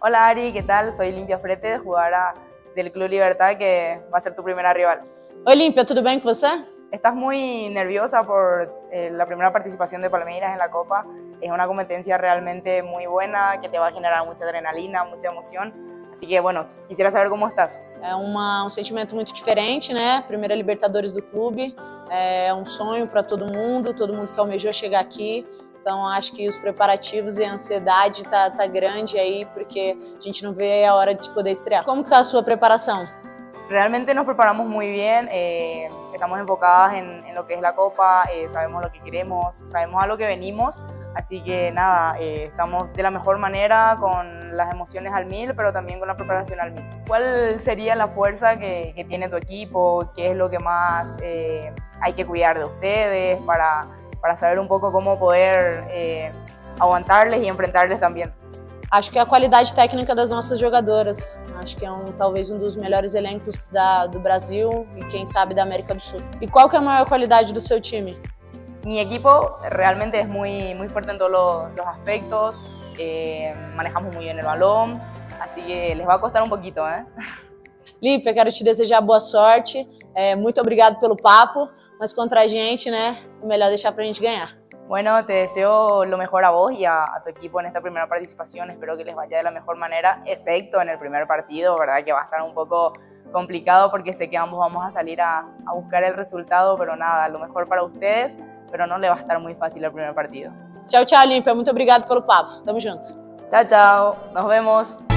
Hola Ari, ¿qué tal? Soy Limpia Frete, jugadora del Club Libertad, que va a ser tu primera rival. Oi, Límpia, tudo bem com você? ¿Estás muy nerviosa por eh, la primera participación de Palmeiras en la Copa? Es una competencia realmente muy buena que te va a generar mucha adrenalina, mucha emoción. Así que, bueno, quisiera saber cómo estás. É uma, um sentimento muito diferente, né? Primeira Libertadores do clube, é um sonho para todo mundo, todo mundo que almejou chegar aqui. Então acho que os preparativos e a ansiedade tá, tá grande aí, porque a gente não vê a hora de poder estrear. Como que tá a sua preparação? Realmente nos preparamos muy bien, eh, estamos enfocadas en, en, lo que es la Copa, eh, sabemos lo que queremos, sabemos a lo que venimos, así que nada, eh, estamos de la mejor manera, con las emociones al mil, pero también con la preparación al mil. ¿Cuál sería la fuerza que, que tiene tu equipo? ¿Qué es lo que más eh, hay que cuidar de ustedes para, para saber un poco cómo poder eh, aguantarles y enfrentarles también? Acho que a qualidade técnica das nossas jogadoras. Acho que é um, talvez um dos melhores elencos da, do Brasil e quem sabe da América do Sul. E qual que é a maior qualidade do seu time? Mi equipo realmente es muy, muy fuerte en todos los, los aspectos, eh, manejamos muy bien el balón, así que les va a costar un poquito. ¿eh? Lípia, quero te desejar boa sorte, é, muito obrigado pelo papo, mas contra a gente, né, é melhor deixar pra gente ganhar. Bueno, te deseo lo mejor a vos y a, a, tu equipo en esta primera participación. Espero que les vaya de la mejor manera, excepto en el primer partido, ¿verdad? Que va a estar un poco complicado porque sé que ambos vamos a salir a, a buscar el resultado, pero nada, lo mejor para ustedes, pero no le va a estar muy fácil el primer partido. Tchau, tchau, Límpia. Muito obrigado pelo papo. Tamo junto. Chao, chao. Nos vemos.